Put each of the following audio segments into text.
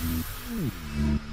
Mm-hmm.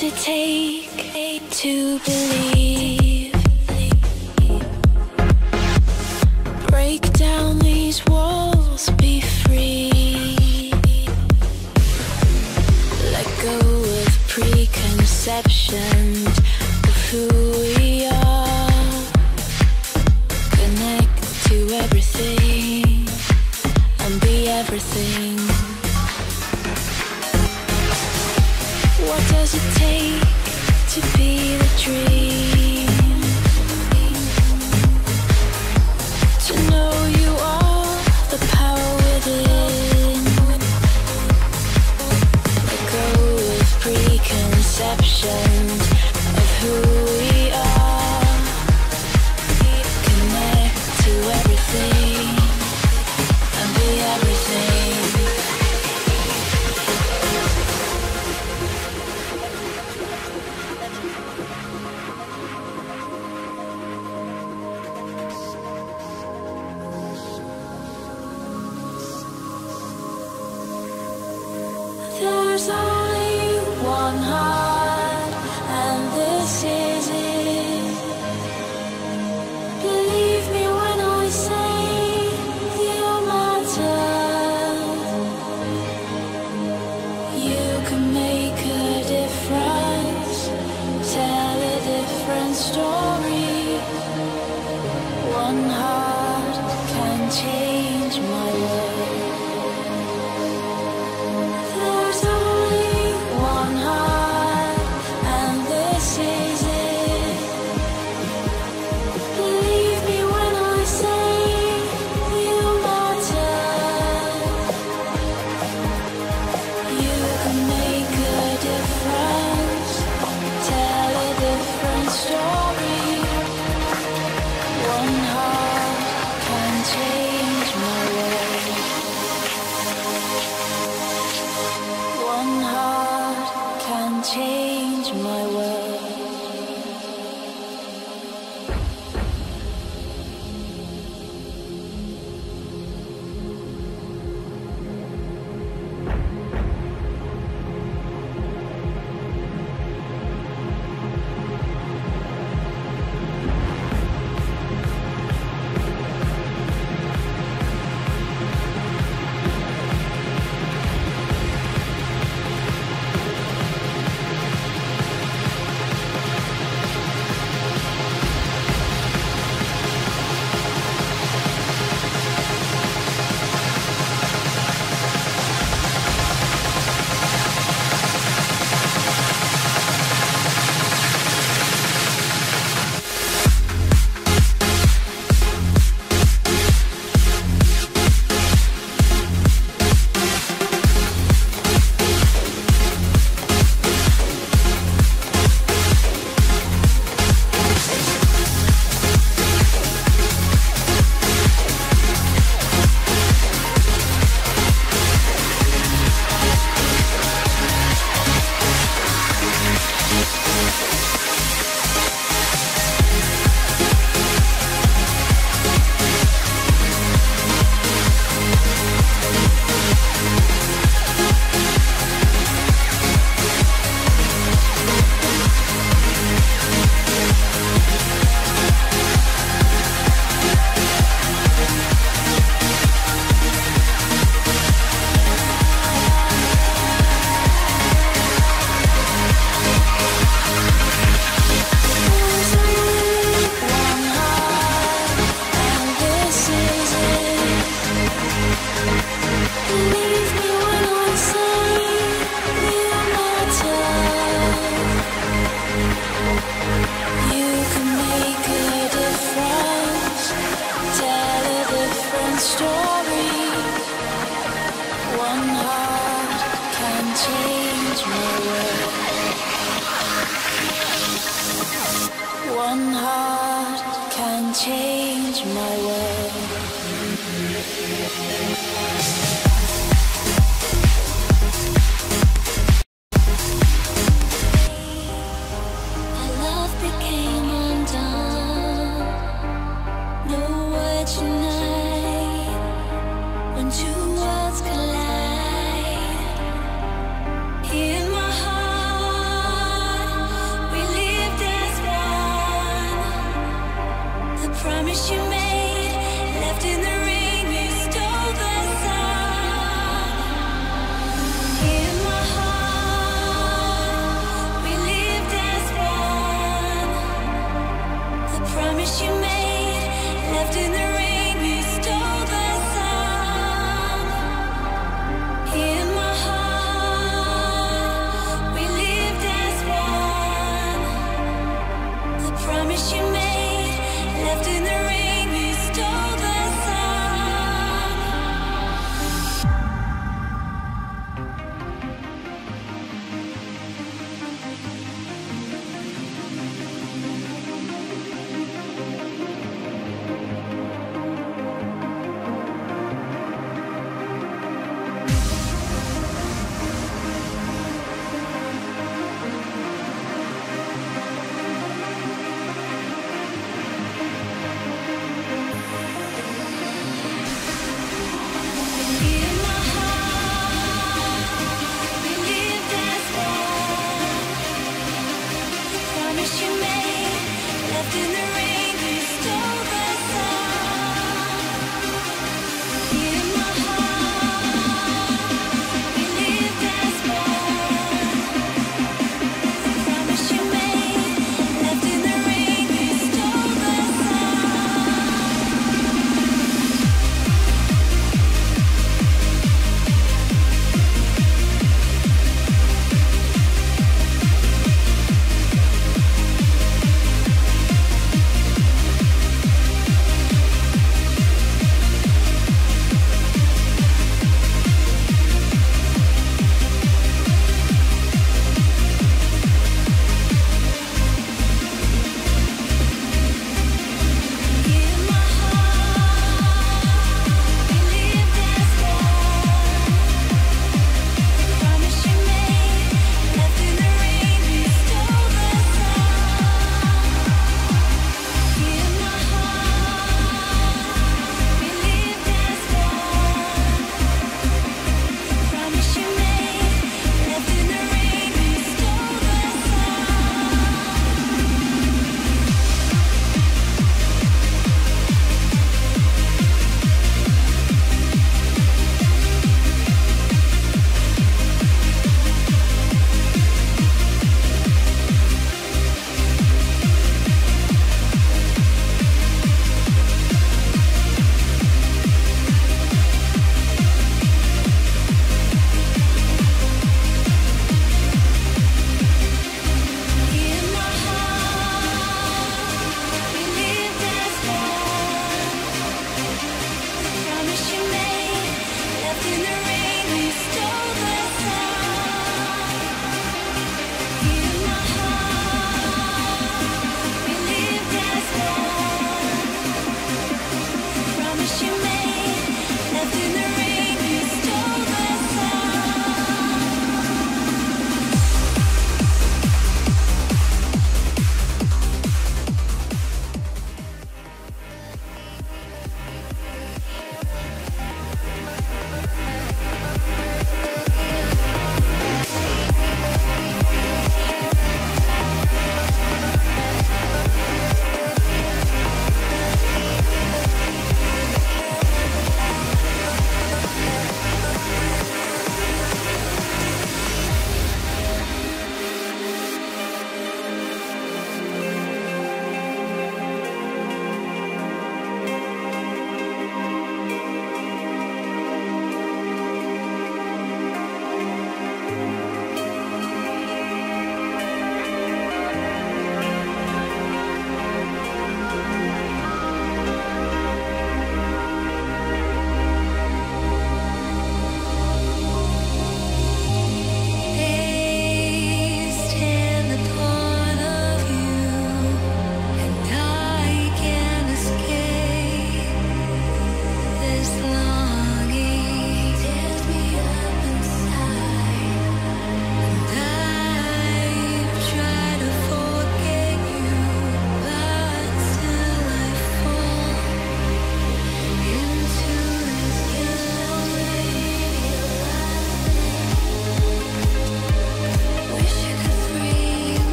To take to believe? Break down these walls, be free. Let go of preconceptions of who. ocean